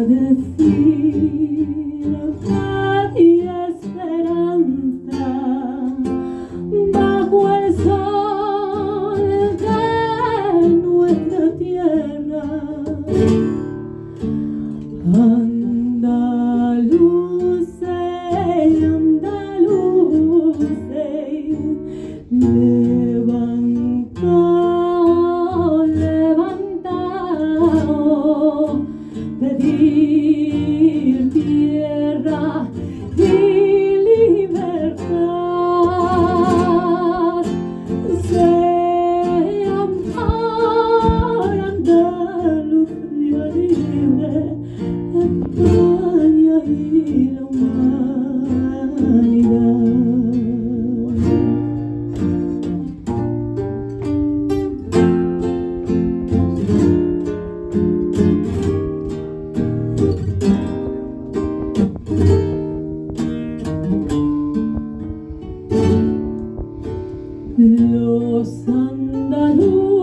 De si la esperanza bajo el sol de nuestra tierra anda luce, anda luce. Y. Los andaluces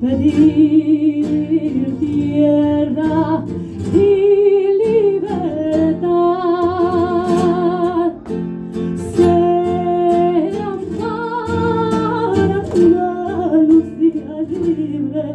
pedir tierra y libertad. Sean para Andalucía libre,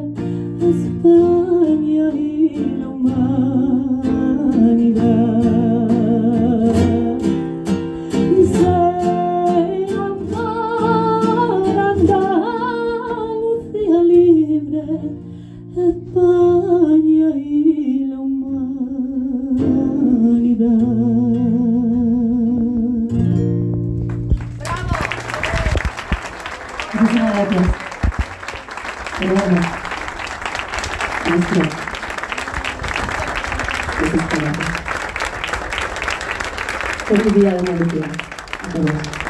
Glória a Deus. Glória. Isso mesmo. Isso mesmo. Eu queria a alma do